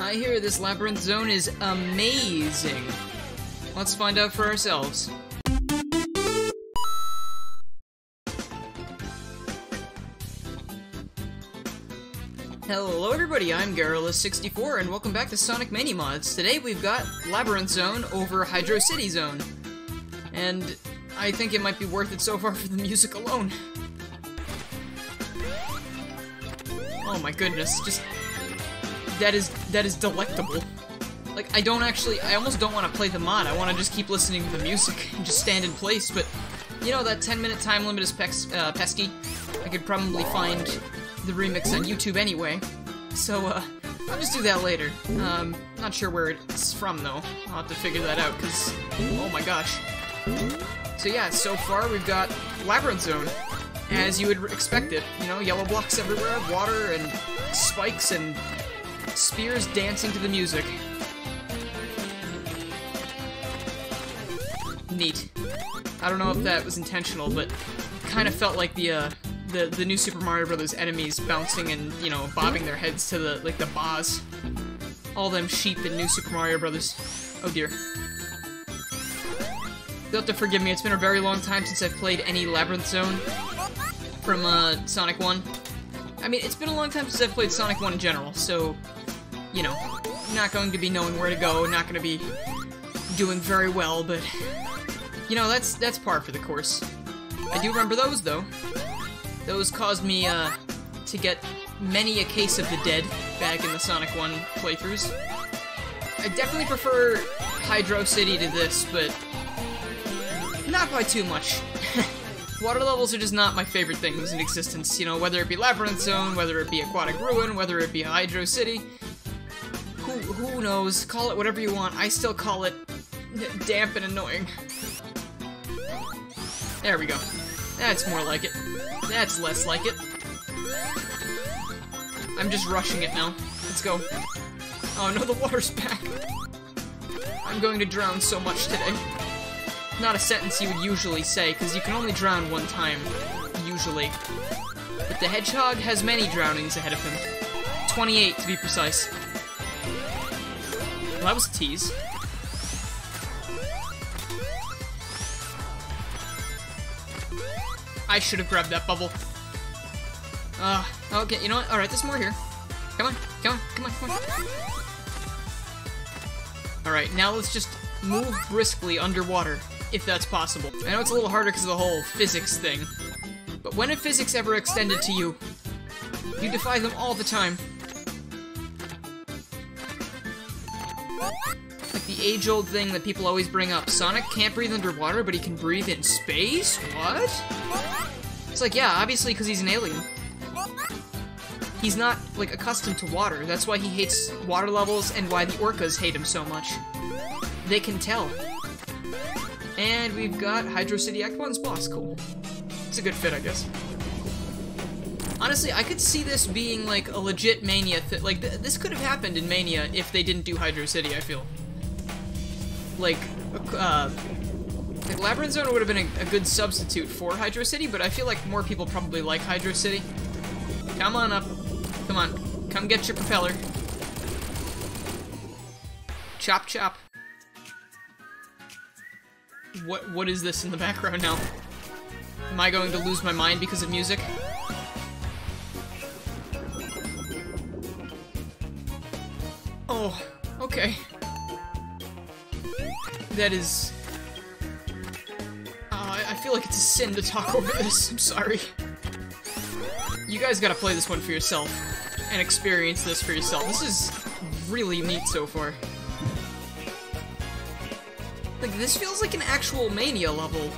I hear this labyrinth zone is amazing. Let's find out for ourselves. Hello everybody, I'm Garrulous64 and welcome back to Sonic Mania Mods. Today we've got Labyrinth Zone over Hydro City Zone. And I think it might be worth it so far for the music alone. Oh my goodness, just... That is, that is delectable. Like, I don't actually, I almost don't want to play the mod, I want to just keep listening to the music and just stand in place, but... You know, that 10 minute time limit is uh, pesky. I could probably find the remix on YouTube anyway. So, uh, I'll just do that later. Um, not sure where it's from, though. I'll have to figure that out, because... Oh my gosh. So yeah, so far we've got Labyrinth Zone, as you would expect it. You know, yellow blocks everywhere, water and spikes and spears dancing to the music. Neat. I don't know if that was intentional, but kind of felt like the, uh, the, the new Super Mario Brothers enemies bouncing and, you know, bobbing their heads to the, like, the boss. All them sheep in New Super Mario Brothers. Oh dear. You'll have to forgive me, it's been a very long time since I've played any Labyrinth Zone from, uh, Sonic 1. I mean, it's been a long time since I've played Sonic 1 in general, so, you know, not going to be knowing where to go, not going to be doing very well, but you know, that's that's par for the course. I do remember those, though. Those caused me, uh, to get many a case of the dead back in the Sonic 1 playthroughs. I definitely prefer Hydro City to this, but not by too much. Water levels are just not my favorite things in existence, you know, whether it be Labyrinth Zone, whether it be Aquatic Ruin, whether it be Hydro City. Who, who knows? Call it whatever you want. I still call it damp and annoying. There we go. That's more like it. That's less like it. I'm just rushing it now. Let's go. Oh no, the water's back. I'm going to drown so much today. Not a sentence you would usually say, because you can only drown one time, usually. But the hedgehog has many drownings ahead of him. 28 to be precise. Well, that was a tease. I should have grabbed that bubble. Uh, okay, you know what? Alright, there's more here. Come on, come on, come on, come on. Alright, now let's just move briskly underwater, if that's possible. I know it's a little harder because of the whole physics thing, but when have physics ever extended to you? You defy them all the time. Age-old thing that people always bring up. Sonic can't breathe underwater, but he can breathe in space? What? It's like, yeah, obviously because he's an alien. He's not, like, accustomed to water. That's why he hates water levels and why the orcas hate him so much. They can tell. And we've got Hydro City Act 1's boss. Cool. It's a good fit, I guess. Honestly, I could see this being, like, a legit Mania Like, th this could have happened in Mania if they didn't do Hydro City, I feel. Like, uh, like, Labyrinth Zone would have been a, a, good substitute for Hydro City, but I feel like more people probably like Hydro City. Come on up. Come on. Come get your propeller. Chop chop. What what is this in the background now? Am I going to lose my mind because of music? Oh, okay. That is uh, I feel like it's a sin to talk over this. I'm sorry. You guys gotta play this one for yourself and experience this for yourself. This is really neat so far. Like, this feels like an actual Mania level.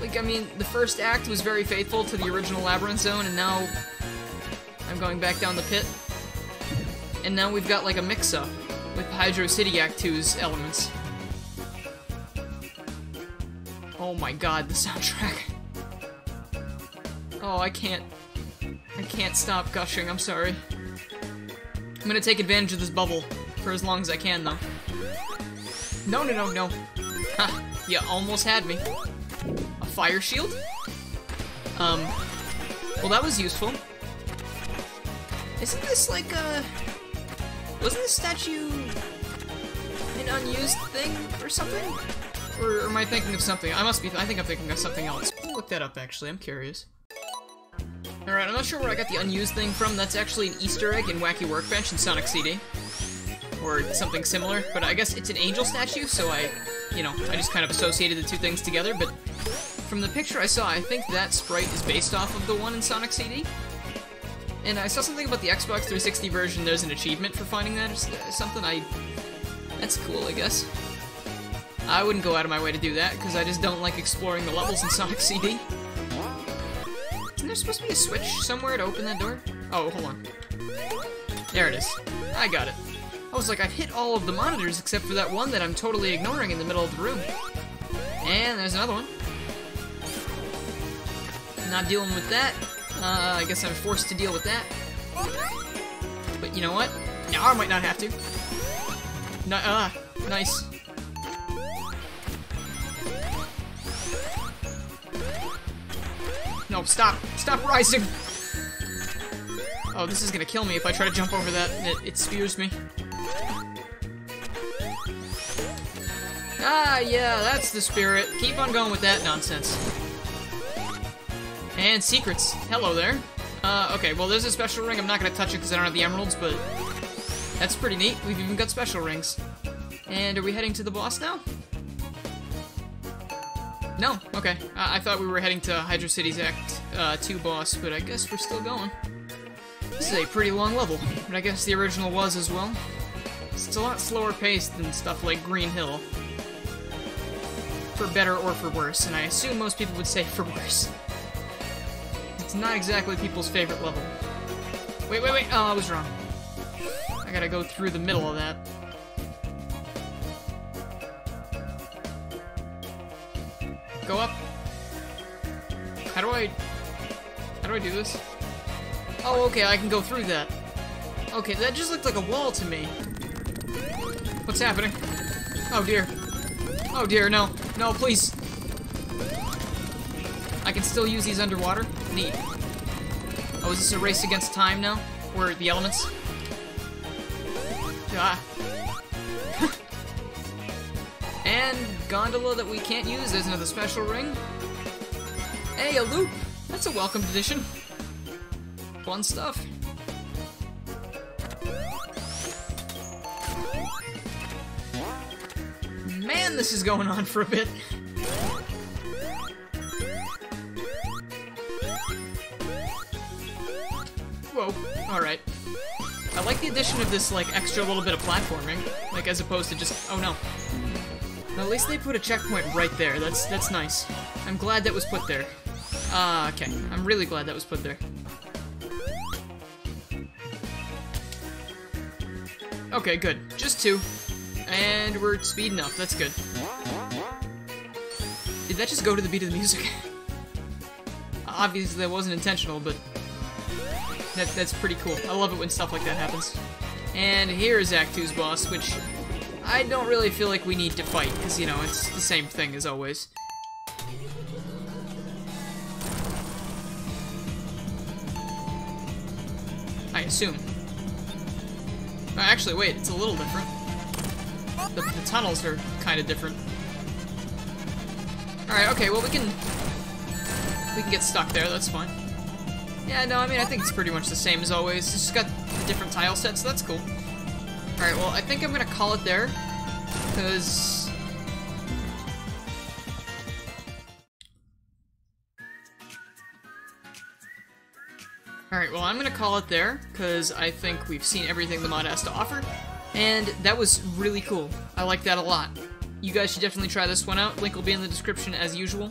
Like, I mean, the first act was very faithful to the original Labyrinth Zone, and now I'm going back down the pit. And now we've got, like, a mix-up with Hydro City Act 2's elements. Oh my god, the soundtrack. Oh, I can't... I can't stop gushing, I'm sorry. I'm gonna take advantage of this bubble for as long as I can, though. No, no, no, no. Ha, you almost had me. A fire shield? Um, well that was useful. Isn't this like, a... wasn't this statue an unused thing or something? Or, am I thinking of something? I must be, I think I'm thinking of something else. Look that up, actually, I'm curious. Alright, I'm not sure where I got the unused thing from. That's actually an Easter egg in Wacky Workbench in Sonic CD. Or something similar, but I guess it's an angel statue, so I, you know, I just kind of associated the two things together, but from the picture I saw, I think that sprite is based off of the one in Sonic CD. And I saw something about the Xbox 360 version, there's an achievement for finding that or something. I... That's cool, I guess. I wouldn't go out of my way to do that, because I just don't like exploring the levels in Sonic CD. Isn't there supposed to be a switch somewhere to open that door? Oh, hold on. There it is. I got it. I was like, I've hit all of the monitors except for that one that I'm totally ignoring in the middle of the room. And there's another one. Not dealing with that. Uh, I guess I'm forced to deal with that. But you know what? Now I might not have to. Ah, uh, nice. No, stop. Stop rising! Oh, this is gonna kill me if I try to jump over that. It, it spears me. Ah, yeah, that's the spirit. Keep on going with that nonsense. And secrets. Hello there. Uh, okay, well, there's a special ring. I'm not gonna touch it because I don't have the emeralds, but that's pretty neat. We've even got special rings. And are we heading to the boss now? No, okay. Uh, I thought we were heading to Hydro City's Act uh, 2 boss, but I guess we're still going. This is a pretty long level, but I guess the original was as well. It's a lot slower paced than stuff like Green Hill. For better or for worse, and I assume most people would say for worse. It's not exactly people's favorite level. Wait, wait, wait, oh, I was wrong. I gotta go through the middle of that. Go up. How do I... How do I do this? Oh, okay, I can go through that. Okay, that just looked like a wall to me. What's happening? Oh dear. Oh dear, no. No, please. I can still use these underwater? Neat. Oh, is this a race against time now? Or the elements? Ah. And gondola that we can't use. There's another special ring. Hey, a loop! That's a welcome addition. Fun stuff. Man, this is going on for a bit. Whoa, alright. I like the addition of this, like, extra little bit of platforming. Like, as opposed to just... Oh, no. At least they put a checkpoint right there. That's that's nice. I'm glad that was put there. Ah, uh, okay. I'm really glad that was put there. Okay, good. Just two. And we're speeding up. That's good. Did that just go to the beat of the music? Obviously, that wasn't intentional, but that, that's pretty cool. I love it when stuff like that happens. And here's Act 2's boss, which I don't really feel like we need to fight, because, you know, it's the same thing as always. I assume. Oh, actually, wait, it's a little different. The, the tunnels are kind of different. Alright, okay, well we can... We can get stuck there, that's fine. Yeah, no, I mean, I think it's pretty much the same as always. It's just got different tile sets, so that's cool. Alright, well, I think I'm gonna call it there, because... Alright, well, I'm gonna call it there, because I think we've seen everything the mod has to offer, and that was really cool. I like that a lot. You guys should definitely try this one out. Link will be in the description as usual.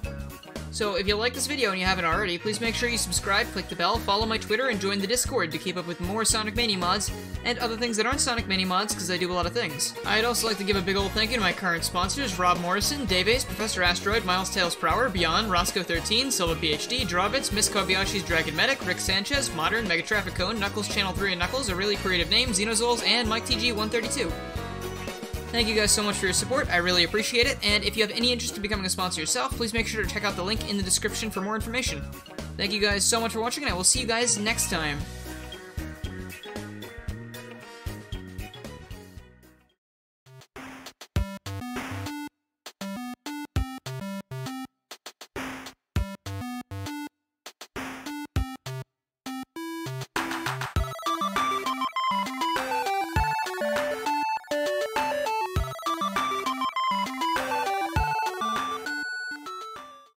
So if you like this video and you haven't already, please make sure you subscribe, click the bell, follow my Twitter, and join the Discord to keep up with more Sonic Mania mods, and other things that aren't Sonic Mania mods, because I do a lot of things. I'd also like to give a big old thank you to my current sponsors, Rob Morrison, Daybase, Professor Asteroid, Miles Tails Prower, Beyond, Roscoe13, Silva PhD, Drawbits, Miss Kobayashi's Dragon Medic, Rick Sanchez, Modern, Mega Traffic Cone, Knuckles Channel 3 and Knuckles, a really creative name, Xenozoles, and Mike TG132. Thank you guys so much for your support, I really appreciate it, and if you have any interest in becoming a sponsor yourself, please make sure to check out the link in the description for more information. Thank you guys so much for watching, and I will see you guys next time.